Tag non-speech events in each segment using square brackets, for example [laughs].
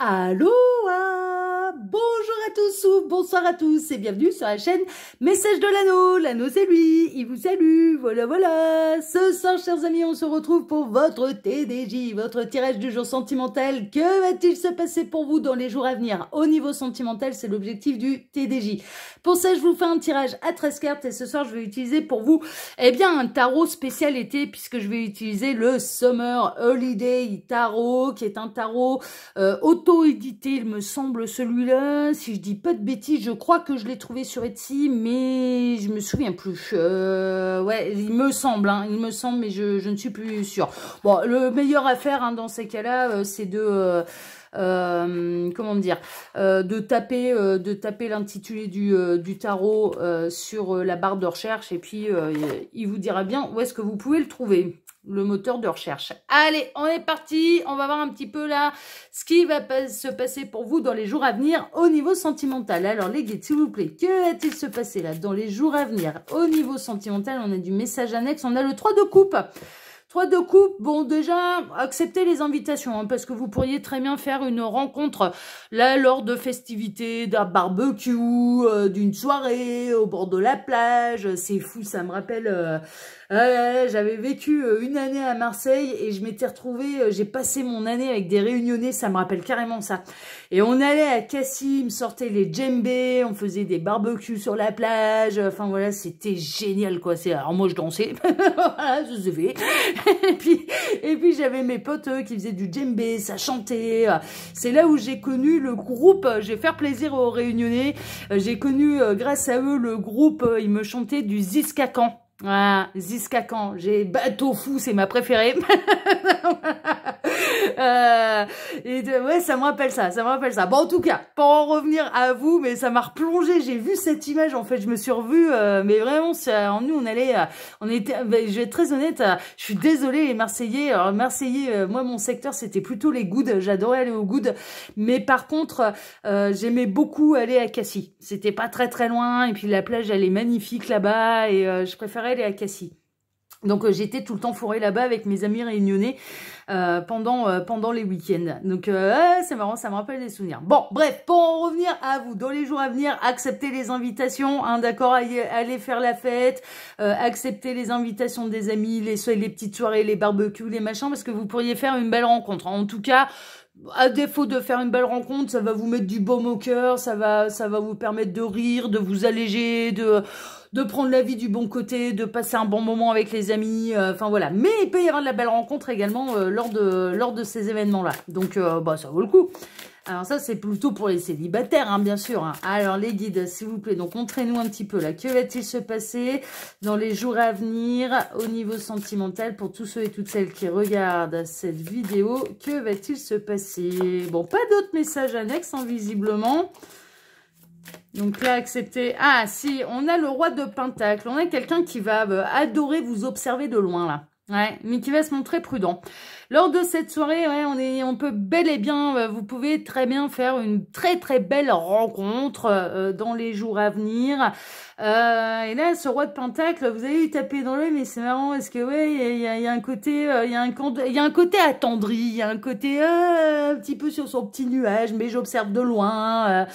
Allô ah, Bonjour à tous ou bonsoir à tous et bienvenue sur la chaîne Message de l'anneau. L'anneau c'est lui, il vous salue, voilà voilà. Ce soir chers amis, on se retrouve pour votre TDJ, votre tirage du jour sentimental. Que va-t-il se passer pour vous dans les jours à venir? Au niveau sentimental, c'est l'objectif du TDJ. Pour ça, je vous fais un tirage à 13 cartes et ce soir, je vais utiliser pour vous eh bien un tarot spécial été puisque je vais utiliser le Summer Holiday Tarot qui est un tarot euh, auto-édité, il me semble celui-là. Si je dis pas de bêtises, je crois que je l'ai trouvé sur Etsy, mais je me souviens plus. Euh, ouais, il me semble, hein, il me semble, mais je, ne suis plus sûre. Bon, le meilleur à faire hein, dans ces cas-là, euh, c'est de... Euh, comment dire, de taper, de taper l'intitulé du, du, tarot sur la barre de recherche et puis il vous dira bien où est-ce que vous pouvez le trouver le moteur de recherche. Allez, on est parti. On va voir un petit peu là ce qui va se passer pour vous dans les jours à venir au niveau sentimental. Alors les guides, s'il vous plaît, que va-t-il se passer là dans les jours à venir au niveau sentimental? On a du message annexe, on a le 3 de coupe. 3 de coupe, bon déjà, acceptez les invitations, hein, parce que vous pourriez très bien faire une rencontre là lors de festivités, d'un barbecue, euh, d'une soirée au bord de la plage. C'est fou, ça me rappelle... Euh, j'avais vécu euh, une année à Marseille et je m'étais retrouvée, j'ai passé mon année avec des réunionnais, ça me rappelle carrément ça. Et on allait à Cassis, me sortait les djembés, on faisait des barbecues sur la plage, enfin voilà, c'était génial quoi. Alors moi je dansais, [laughs] voilà, je sais fait. et puis, et puis j'avais mes potes qui faisaient du djembé, ça chantait. C'est là où j'ai connu le groupe, je vais faire plaisir aux réunionnais, j'ai connu grâce à eux le groupe, ils me chantaient du Ziskakan. Voilà, Ziskakan, j'ai Bateau Fou, c'est ma préférée. [laughs] euh, et ouais, ça me rappelle ça, ça me rappelle ça. Bon, en tout cas, pour en revenir à vous, mais ça m'a replongé. J'ai vu cette image, en fait, je me suis revue, euh, mais vraiment, en nous, on allait, euh, on était, ben, je vais être très honnête, euh, je suis désolée, les Marseillais. Alors, Marseillais, moi, mon secteur, c'était plutôt les Goudes. J'adorais aller aux Goudes, mais par contre, j'aimais beaucoup aller à Cassis. C'était pas très très loin, et puis la plage, elle est magnifique là-bas, et je préférais aller à Cassis. Donc euh, j'étais tout le temps fourrée là-bas avec mes amis réunionnais euh, pendant euh, pendant les week-ends. Donc c'est marrant, ça me rappelle des souvenirs. Bon, bref, pour en revenir à vous, dans les jours à venir, acceptez les invitations, hein, d'accord, allez faire la fête, acceptez les invitations des amis, les, les petites soirées, les barbecues, les machins, parce que vous pourriez faire une belle rencontre. En tout cas, à défaut de faire une belle rencontre, ça va vous mettre du baume au cœur, ça va, ça va vous permettre de rire, de vous alléger, de, de prendre la vie du bon côté, de passer un bon moment avec les amis, euh, enfin voilà. Mais il peut y avoir de la belle rencontre également euh, lors, de, ces événements-là. Donc, euh, bah, ça vaut le coup. Alors ça, c'est plutôt pour les célibataires, hein, bien sûr. Hein. Alors les guides, s'il vous plaît, donc montrez-nous un petit peu là. Que va-t-il se passer dans les jours à venir au niveau sentimental pour tous ceux et toutes celles qui regardent cette vidéo? Que va-t-il se passer? Bon, pas d'autres messages annexes, hein, visiblement. Donc là, accepter. Ah, si, on a le roi de Pentacle. On a quelqu'un qui va euh, adorer vous observer de loin, là. Ouais, mais qui va se montrer prudent. Lors de cette soirée, on, est, on peut bel et bien, euh, vous pouvez très bien faire une très très belle rencontre euh, dans les jours à venir. Et là, ce roi de Pentacle, vous allez lui taper dans l'œil, mais c'est marrant parce que ouais, il y a, un côté, il y a un côté attendri, il y a un côté un petit peu sur son petit nuage, mais j'observe de loin.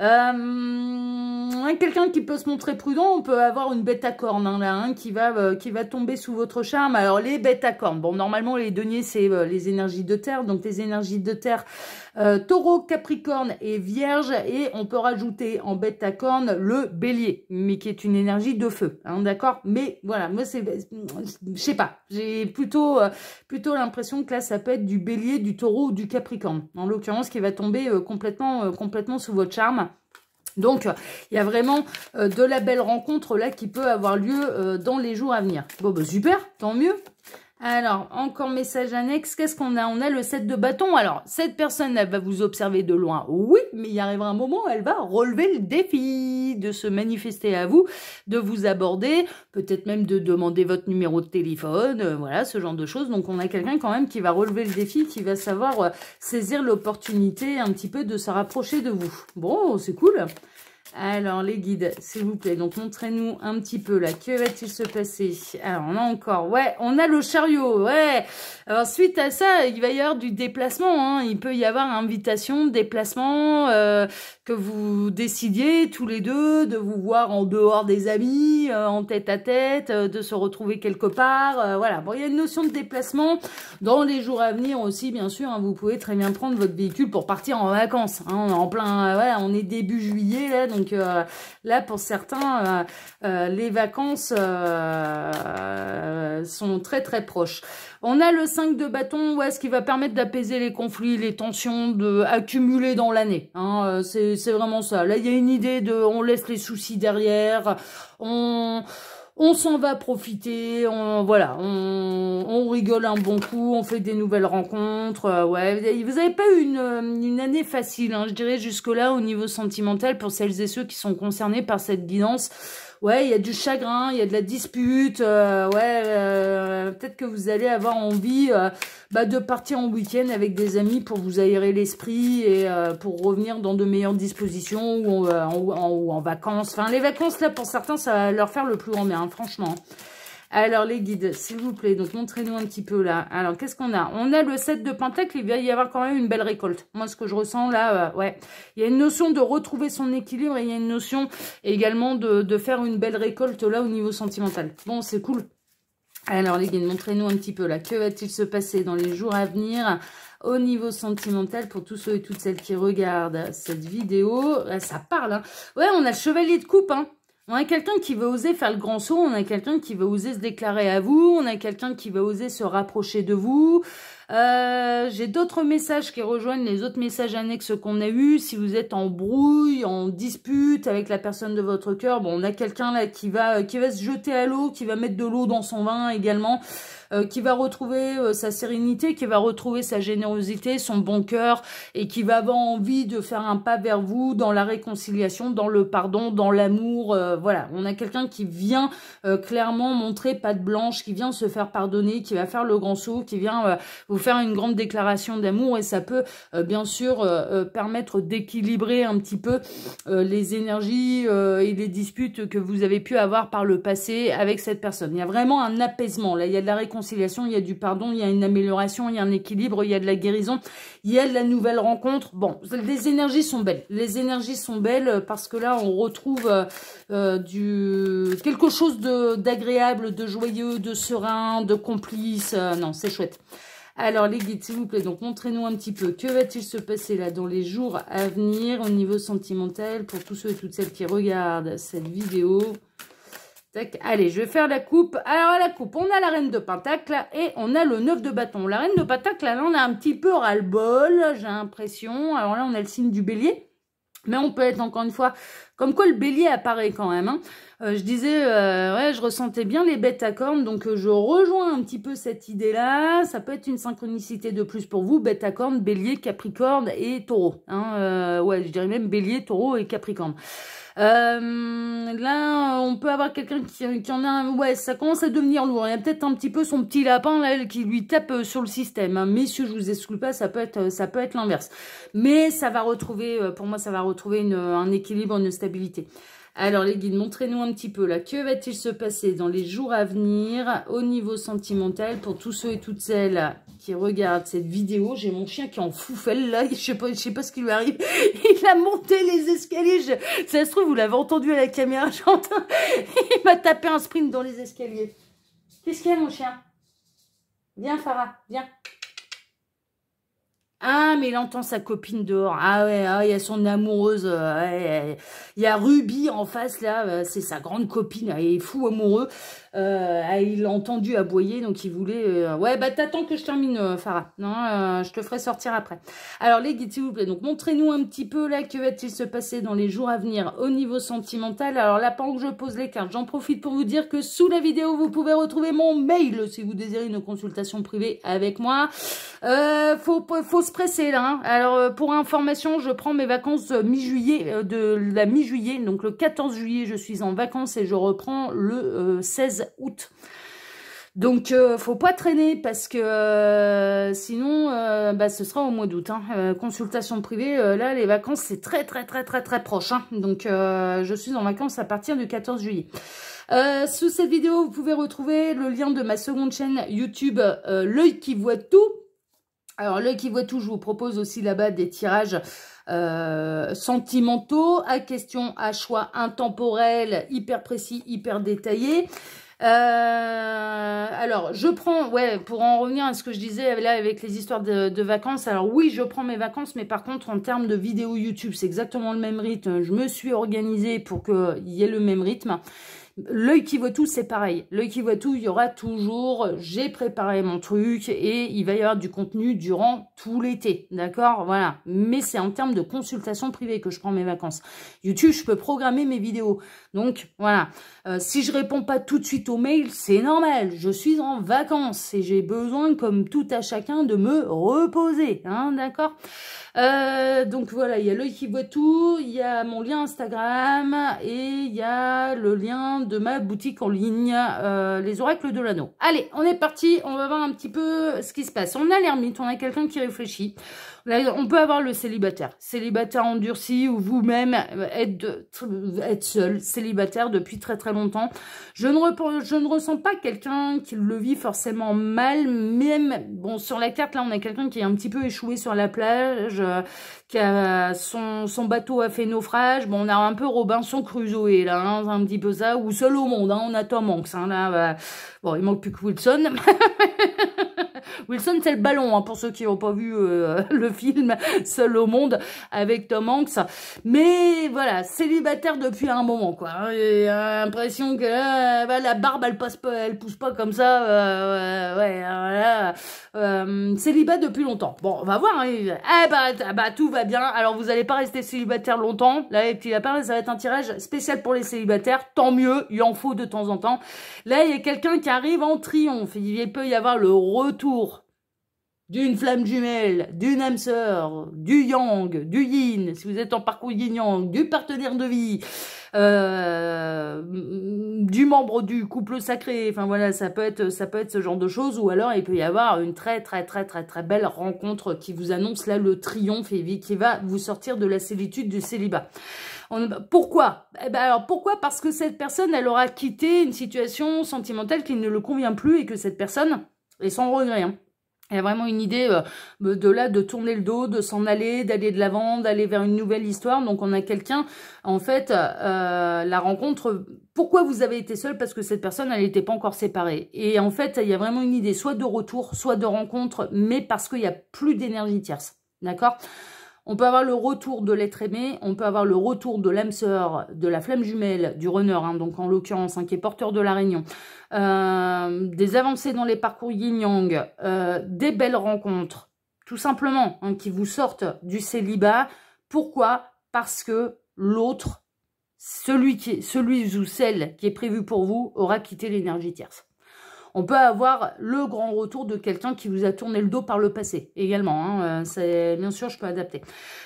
Euh, Quelqu'un qui peut se montrer prudent, on peut avoir une bête à cornes hein, là, hein, qui, va, euh, qui va tomber sous votre charme. Alors les bêtes à cornes, bon normalement les deniers c'est euh, les énergies de terre, donc les énergies de terre euh, taureau, capricorne et vierge et on peut rajouter en bête à cornes le bélier, mais qui est une énergie de feu, hein, d'accord? Mais voilà, moi c'est, je sais pas, j'ai plutôt, plutôt l'impression que là ça peut être du bélier, du taureau ou du capricorne, en l'occurrence qui va tomber complètement, complètement sous votre charme. Donc, il y a vraiment euh, de la belle rencontre là qui peut avoir lieu euh, dans les jours à venir. Bon, bah super, tant mieux. Alors, encore message annexe. Qu'est-ce qu'on a? On a le 7 de bâton. Alors, cette personne, elle va vous observer de loin. Oui, mais il arrivera un moment où elle va relever le défi de se manifester à vous, de vous aborder, peut-être même de demander votre numéro de téléphone, euh, voilà, ce genre de choses. Donc, on a quelqu'un quand même qui va relever le défi, qui va savoir euh, saisir l'opportunité un petit peu de se rapprocher de vous. Bon, c'est cool. Alors, les guides, s'il vous plaît, donc montrez-nous un petit peu là, que va-t-il se passer? Alors, on a encore, ouais, on a le chariot, ouais Alors, suite à ça, il va y avoir du déplacement, hein. il peut y avoir invitation, déplacement, euh, que vous décidiez tous les deux de vous voir en dehors des amis, euh, en tête à tête, euh, de se retrouver quelque part, voilà. Bon, il y a une notion de déplacement dans les jours à venir aussi, bien sûr, hein. vous pouvez très bien prendre votre véhicule pour partir en vacances, hein. en plein, ouais, on est début juillet, là, donc donc euh, là, pour certains, euh, euh, les vacances sont très très proches. On a le 5 de bâton, ouais, ce qui va permettre d'apaiser les conflits, les tensions de accumuler dans l'année. Hein, c'est vraiment ça. Là, il y a une idée de, on laisse les soucis derrière, on on s'en va profiter, on voilà, on, rigole un bon coup, on fait des nouvelles rencontres. Euh, ouais, vous n'avez pas eu une, une année facile, hein, je dirais jusque-là au niveau sentimental pour celles et ceux qui sont concernés par cette guidance ouais, il y a du chagrin, il y a de la dispute, euh, ouais, euh, peut-être que vous allez avoir envie euh, bah, de partir en week-end avec des amis pour vous aérer l'esprit et pour revenir dans de meilleures dispositions ou, en, en, vacances. Enfin, les vacances, là, pour certains, ça va leur faire le plus grand bien, franchement. Alors, les guides, s'il vous plaît, donc montrez-nous un petit peu là. Alors, qu'est-ce qu'on a? On a le 7 de Pentacle, il va y avoir quand même une belle récolte. Moi, ce que je ressens là, euh, ouais. Il y a une notion de retrouver son équilibre et il y a une notion également de, faire une belle récolte là au niveau sentimental. Bon, c'est cool. Alors, les guides, montrez-nous un petit peu là. Que va-t-il se passer dans les jours à venir au niveau sentimental pour tous ceux et toutes celles qui regardent cette vidéo? Ça parle, hein. Ouais, on a le chevalier de coupe, hein. On a quelqu'un qui va oser faire le grand saut, on a quelqu'un qui va oser se déclarer à vous, on a quelqu'un qui va oser se rapprocher de vous. Euh, j'ai d'autres messages qui rejoignent les autres messages annexes qu'on a eus. Si vous êtes en brouille, en dispute avec la personne de votre cœur, bon, on a quelqu'un là qui va, qui va se jeter à l'eau, qui va mettre de l'eau dans son vin également. Euh, qui va retrouver euh, sa sérénité, qui va retrouver sa générosité, son bon cœur, et qui va avoir envie de faire un pas vers vous dans la réconciliation, dans le pardon, dans l'amour. Euh, voilà, on a quelqu'un qui vient clairement montrer patte blanche, qui vient se faire pardonner, qui va faire le grand saut, qui vient vous faire une grande déclaration d'amour, et ça peut bien sûr permettre d'équilibrer un petit peu les énergies et les disputes que vous avez pu avoir par le passé avec cette personne. Il y a vraiment un apaisement, là, il y a de la réconciliation il y a du pardon, il y a une amélioration, il y a un équilibre, il y a de la guérison, il y a de la nouvelle rencontre. Bon, les énergies sont belles. Les énergies sont belles parce que là, on retrouve euh, euh, du quelque chose d'agréable, de, joyeux, de serein, de complice. Euh, non, c'est chouette. Alors, les guides, s'il vous plaît, donc montrez-nous un petit peu. Que va-t-il se passer là dans les jours à venir au niveau sentimental pour tous ceux et toutes celles qui regardent cette vidéo? Allez, je vais faire la coupe. Alors, à la coupe, on a la reine de pentacle et on a le 9 de bâton. La reine de pentacle, là, on a un petit peu ras-le-bol, j'ai l'impression. Alors là, on a le signe du bélier. Mais on peut être, encore une fois, comme quoi le bélier apparaît quand même. Hein. Euh, je disais, euh, ouais, je ressentais bien les bêtes à cornes, donc euh, je rejoins un petit peu cette idée-là. Ça peut être une synchronicité de plus pour vous, bête à cornes, bélier, capricorne et taureau. Hein. ouais, je dirais même bélier, taureau et capricorne. Euh, là, on peut avoir quelqu'un qui, en a un... Ouais, ça commence à devenir lourd. Il y a peut-être un petit peu son petit lapin là qui lui tape euh, sur le système. Hein. Messieurs, je vous exclue pas, ça peut être, ça peut être l'inverse. Mais ça va retrouver, euh, pour moi, ça va retrouver un équilibre, une stabilité. Alors les guides, montrez-nous un petit peu là. Que va-t-il se passer dans les jours à venir au niveau sentimental pour tous ceux et toutes celles qui regardent cette vidéo J'ai mon chien qui en foufelle là. Je sais pas, sais pas ce qui lui arrive. [laughs] Il a monté les escaliers. Ça se trouve, vous l'avez entendu à la caméra. [laughs] Il m'a tapé un sprint dans les escaliers. Qu'est-ce qu'il y a mon chien? Viens Farah, viens. Ah, mais il entend sa copine dehors. Ah ouais, ah, il y a son amoureuse. Euh, il y a Ruby en face, là. Euh, c'est sa grande copine. Il est fou amoureux. Euh, il a entendu aboyer, donc il voulait... ouais, bah t'attends que je termine, Farah. Non, je te ferai sortir après. Alors, les guides, s'il vous plaît. Donc, montrez-nous un petit peu, là, que va-t-il se passer dans les jours à venir au niveau sentimental. Alors là, pendant que je pose les cartes, j'en profite pour vous dire que sous la vidéo, vous pouvez retrouver mon mail si vous désirez une consultation privée avec moi. faut, faut se pressé là. Hein. Alors euh, pour information, je prends mes vacances mi-juillet, euh, de la mi-juillet, donc le 14 juillet, je suis en vacances et je reprends le 16 août. Donc, euh, faut pas traîner parce que euh, sinon, euh, bah, ce sera au mois d'août. Hein. consultation privée, là, les vacances, c'est très, très, très, très, très proche. Hein. Donc, je suis en vacances à partir du 14 juillet. sous cette vidéo, vous pouvez retrouver le lien de ma seconde chaîne YouTube, L'œil qui voit tout. Alors, L'œil qui voit tout, je vous propose aussi là-bas des tirages sentimentaux à questions à choix intemporels, hyper précis, hyper détaillés. Euh, alors, je prends, ouais, pour en revenir à ce que je disais là avec les histoires de, vacances, alors oui, je prends mes vacances, mais par contre, en termes de vidéo YouTube, c'est exactement le même rythme. Je me suis organisée pour qu'il y ait le même rythme. L'œil qui voit tout, c'est pareil. L'œil qui voit tout, il y aura toujours, j'ai préparé mon truc et il va y avoir du contenu durant tout l'été. D'accord? Voilà. Mais c'est en termes de consultation privée que je prends mes vacances. YouTube, je peux programmer mes vidéos. Donc, voilà. Euh, si je réponds pas tout de suite aux mails, c'est normal. Je suis en vacances et j'ai besoin, comme tout à chacun, de me reposer. Hein, D'accord? Euh, donc voilà, il y a l'œil qui voit tout, il y a mon lien Instagram et il y a le lien de ma boutique en ligne, euh, les oracles de l'anneau. Allez, on est parti, on va voir un petit peu ce qui se passe. On a l'ermite, on a quelqu'un qui réfléchit on peut avoir le célibataire. Célibataire endurci ou vous-même être, être seul, célibataire depuis très très longtemps. Je ne, je ne ressens pas quelqu'un qui le vit forcément mal, même, bon, sur la carte, là, on a quelqu'un qui est un petit peu échoué sur la plage, euh, qui a, son, son bateau a fait naufrage. Bon, on a un peu Robinson Crusoe, là, hein, un petit peu ça, ou seul au monde, hein, on a Tom Hanks, hein, là, bah, bon, il manque plus que Wilson. [laughs] Wilson, c'est le ballon, hein, pour ceux qui n'ont pas vu euh, [laughs] le film Seul au monde avec Tom Hanks. Mais voilà, célibataire depuis un moment, quoi. Hein. J'ai l'impression que euh, bah, la barbe, elle passe pas, elle pousse pas comme ça. Euh, ouais, voilà. célibat depuis longtemps. Bon, on va voir. Hein. Eh bah, ah bah, tout va bien. Alors, vous n'allez pas rester célibataire longtemps. Là, et puis ça va être un tirage spécial pour les célibataires. Tant mieux, il en faut de temps en temps. Là, il y a quelqu'un qui arrive en triomphe. Il peut y avoir le retour d'une flamme jumelle, d'une âme sœur, du yang, du yin, si vous êtes en parcours yin-yang, du partenaire de vie, euh, du membre du couple sacré, enfin voilà, ça peut être ça peut être ce genre de choses, ou alors il peut y avoir une très très très très très belle rencontre qui vous annonce là le triomphe et qui va vous sortir de la solitude du célibat. pourquoi? Eh ben alors pourquoi? Parce que cette personne, elle aura quitté une situation sentimentale qui ne le convient plus et que cette personne, est sans regret, hein, il y a vraiment une idée euh, de là de tourner le dos, de s'en aller, d'aller de l'avant, d'aller vers une nouvelle histoire. Donc on a quelqu'un, en fait, euh, la rencontre. Pourquoi vous avez été seul? Parce que cette personne, elle n'était pas encore séparée. Et en fait, il y a vraiment une idée, soit de retour, soit de rencontre, mais parce qu'il n'y a plus d'énergie tierce. D'accord? On peut avoir le retour de l'être aimé, on peut avoir le retour de l'âme sœur, de la flamme jumelle, du runner, hein, donc en l'occurrence, hein, qui est porteur de la réunion. Euh, des avancées dans les parcours yin-yang, euh, des belles rencontres, tout simplement, hein, qui vous sortent du célibat. Pourquoi? Parce que l'autre, celui, qui celui ou celle qui est prévu pour vous, aura quitté l'énergie tierce. On peut avoir le grand retour de quelqu'un qui vous a tourné le dos par le passé également. Hein, euh, c'est Bien sûr, je peux adapter.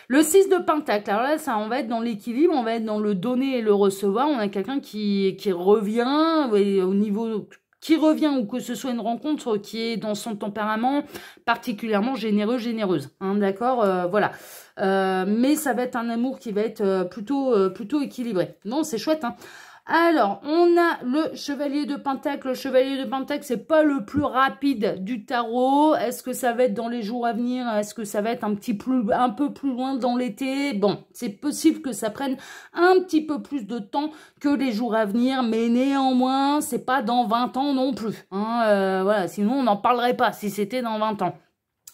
Le 6 de Pentacle, alors là, ça, on va être dans l'équilibre, on va être dans le donner et le recevoir. On a quelqu'un qui, revient au niveau qui revient ou que ce soit une rencontre qui est dans son tempérament particulièrement généreux, généreuse. Hein, D'accord euh, Voilà. Euh, mais ça va être un amour qui va être plutôt, plutôt équilibré. Non, c'est chouette. Hein alors, on a le chevalier de Pentacle. Le chevalier de Pentacle, c'est pas le plus rapide du tarot. Est-ce que ça va être dans les jours à venir? Est-ce que ça va être un petit plus, un peu plus loin dans l'été? Bon, c'est possible que ça prenne un petit peu plus de temps que les jours à venir, mais néanmoins, c'est pas dans 20 ans non plus. Hein. Euh, voilà, sinon on n'en parlerait pas si c'était dans 20 ans.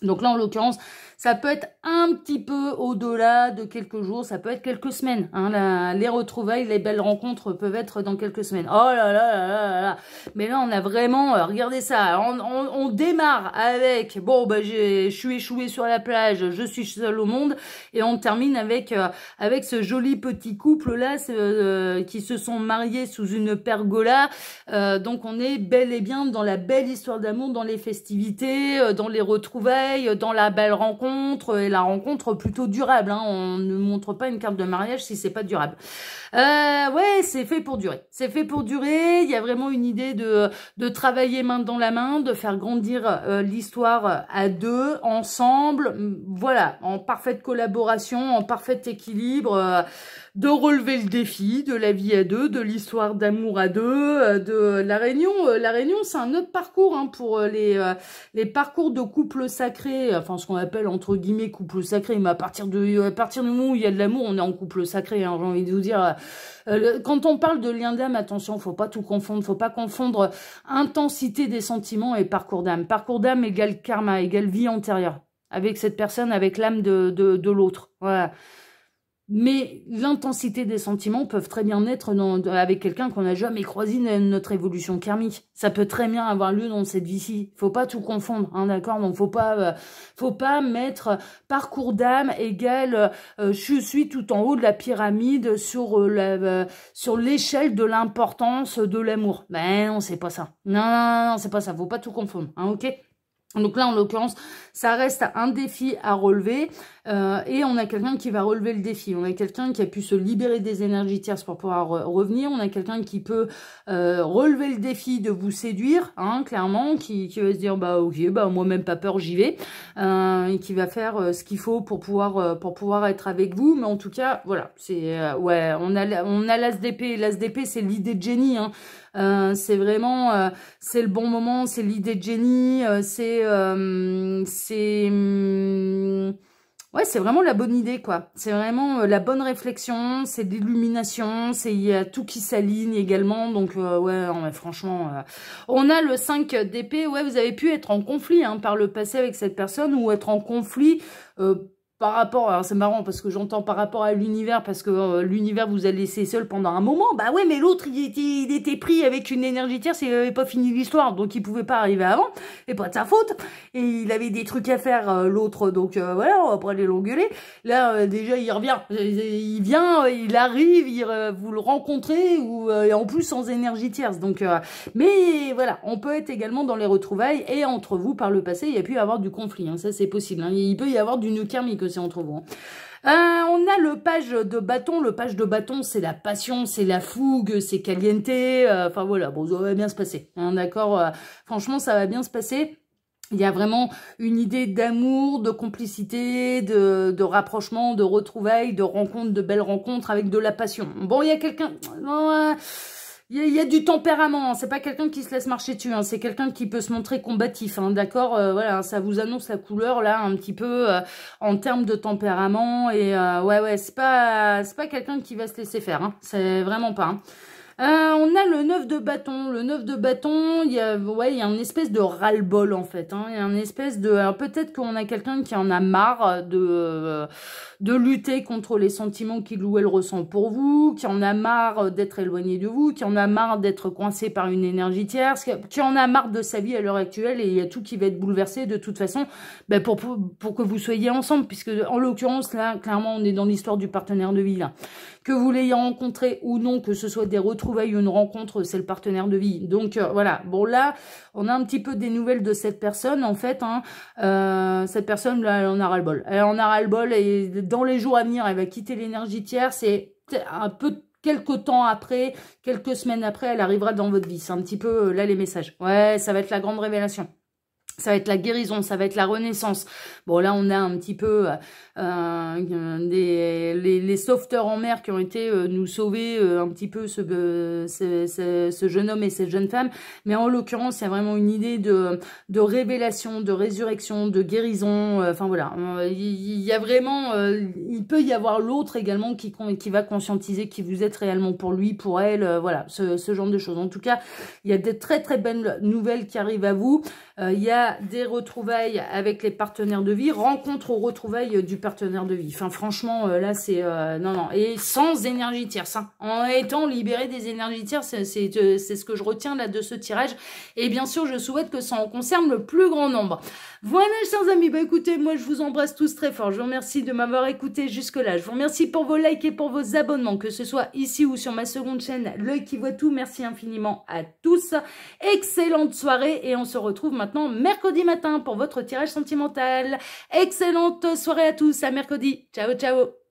Donc là, en l'occurrence, ça peut être un petit peu au-delà de quelques jours, ça peut être quelques semaines. Hein, les retrouvailles, les belles rencontres peuvent être dans quelques semaines. Oh là là là là là Mais là, on a vraiment, euh, regardez ça, on, démarre avec, bon, bah, je suis échoué sur la plage, je suis seul au monde, et on termine avec, euh, avec ce joli petit couple-là euh, qui se sont mariés sous une pergola. donc, on est bel et bien dans la belle histoire d'amour, dans les festivités, dans les retrouvailles, dans la belle rencontre et la rencontre plutôt durable. Hein. On ne montre pas une carte de mariage si c'est pas durable. Euh, ouais, c'est fait pour durer. C'est fait pour durer. Il y a vraiment une idée de, de travailler main dans la main, de faire grandir euh, l'histoire à deux, ensemble. Voilà, en parfaite collaboration, en parfait équilibre. Euh, de relever le défi de la vie à deux, de l'histoire d'amour à deux, euh, de la réunion. Euh, la réunion, c'est un autre parcours hein, pour euh, les, les parcours de couple sacré, enfin ce qu'on appelle entre guillemets couple sacré, mais à partir de à partir du moment où il y a de l'amour, on est en couple sacré, hein, j'ai envie de vous dire. quand on parle de lien d'âme, attention, faut pas tout confondre, faut pas confondre intensité des sentiments et parcours d'âme. Parcours d'âme égale karma, égale vie antérieure avec cette personne, avec l'âme de, de, de l'autre. Voilà. Mais l'intensité des sentiments peuvent très bien être dans, avec quelqu'un qu'on n'a jamais croisé dans notre évolution karmique. Ça peut très bien avoir lieu dans cette vie-ci. Faut pas tout confondre, hein, d'accord? Donc faut pas, euh, faut pas mettre parcours d'âme égal euh, je suis tout en haut de la pyramide sur euh, la, sur l'échelle de l'importance de l'amour. Ben non, c'est pas ça. Non, non, non, c'est pas ça. Faut pas tout confondre, hein, ok? Donc là, en l'occurrence, ça reste un défi à relever euh, et on a quelqu'un qui va relever le défi. On a quelqu'un qui a pu se libérer des énergies tierces pour pouvoir revenir. On a quelqu'un qui peut euh, relever le défi de vous séduire, hein, clairement, qui, qui va se dire bah ok, bah moi même pas peur, j'y vais, euh, et qui va faire ce qu'il faut pour pouvoir pour pouvoir être avec vous. Mais en tout cas, voilà, c'est ouais, on a on a l'ASDP. L'ASDP, c'est l'idée de génie. Hein. Euh, c'est vraiment, euh, c'est le bon moment, c'est l'idée de génie, euh, c'est, hum, ouais, c'est vraiment la bonne idée, quoi. C'est vraiment la bonne réflexion, c'est l'illumination, c'est il y a tout qui s'aligne également. Donc ouais, franchement, on a le 5 d'épée. Ouais, vous avez pu être en conflit hein, par le passé avec cette personne ou être en conflit par rapport, alors c'est marrant parce que j'entends par rapport à l'univers, parce que euh, l'univers vous a laissé seul pendant un moment, bah ouais, mais l'autre, il était, il était pris avec une énergie tierce et il avait pas fini l'histoire, donc il pouvait pas arriver avant, et pas de sa faute, et il avait des trucs à faire, euh, l'autre, donc euh, voilà, on va pas aller l'engueuler. Là, déjà, il revient, il vient, il arrive, il, vous le rencontrez, ou et en plus sans énergie tierce, donc, mais voilà, on peut être également dans les retrouvailles, et entre vous, par le passé, il y a pu y avoir du conflit, hein, ça c'est possible, hein. il peut y avoir du nœud aussi entre vous. Euh, on a le page de bâton. Le page de bâton, c'est la passion, c'est la fougue, c'est caliente. Euh, enfin voilà, bon, ça va bien se passer. Hein, D'accord euh, Franchement, ça va bien se passer. Il y a vraiment une idée d'amour, de complicité, de, de, rapprochement, de retrouvailles, de rencontres, de belles rencontres avec de la passion. Bon, il y a quelqu'un... Il y, a du tempérament, hein. c'est pas quelqu'un qui se laisse marcher dessus, hein. c'est quelqu'un qui peut se montrer combatif, hein. d'accord euh, Voilà, ça vous annonce la couleur là un petit peu euh, en termes de tempérament et euh, ouais ouais, c'est pas c'est pas quelqu'un qui va se laisser faire, c'est vraiment pas. Euh, on a le 9 de bâton. Le 9 de bâton, il y a, ouais, il y a une espèce de ras-le-bol en fait. Hein. Il y a une espèce de... Alors peut-être qu'on a quelqu'un qui en a marre de, de lutter contre les sentiments qu'il ou elle ressent pour vous, qui en a marre d'être éloigné de vous, qui en a marre d'être coincé par une énergie tierce, qui en a marre de sa vie à l'heure actuelle et il y a tout qui va être bouleversé de toute façon ben pour, pour, pour que vous soyez ensemble. Puisque en l'occurrence, là, clairement, on est dans l'histoire du partenaire de vie. Là. Que vous l'ayez rencontré ou non, que ce soit des retours trouvaille une rencontre, c'est le partenaire de vie. Donc euh, voilà, bon là, on a un petit peu des nouvelles de cette personne en fait. Hein. Euh, cette personne là, elle en a ras-le-bol. Elle en a ras-le-bol et dans les jours à venir, elle va quitter l'énergie tiers. C'est un peu quelques temps après, quelques semaines après, elle arrivera dans votre vie. C'est un petit peu euh, là les messages. Ouais, ça va être la grande révélation ça va être la guérison, ça va être la renaissance. Bon là on a un petit peu euh, des, les, les sauveteurs en mer qui ont été euh, nous sauver euh, un petit peu ce, ce, ce, jeune homme et cette jeune femme. Mais en l'occurrence, il y a vraiment une idée de, de révélation, de résurrection, de guérison. Enfin voilà, il y a vraiment, il peut y avoir l'autre également qui, qui va conscientiser qui vous êtes réellement pour lui, pour elle. voilà, ce, ce genre de choses. En tout cas, il y a des très très belles nouvelles qui arrivent à vous. Il y a des retrouvailles avec les partenaires de vie, rencontre aux retrouvailles du partenaire de vie. Enfin, franchement, euh, là, c'est... Euh, non, non. Et sans énergie tierce. Hein. En étant libéré des énergies tierces, euh, c'est ce que je retiens là de ce tirage. Et bien sûr, je souhaite que ça en concerne le plus grand nombre. Voilà, chers amis. Bah écoutez, moi, je vous embrasse tous très fort. Je vous remercie de m'avoir écouté jusque-là. Je vous remercie pour vos likes et pour vos abonnements, que ce soit ici ou sur ma seconde chaîne, L'œil qui voit tout. Merci infiniment à tous. Excellente soirée et on se retrouve maintenant maintenant mercredi matin pour votre tirage sentimental. Excellente soirée à tous, à mercredi. Ciao, ciao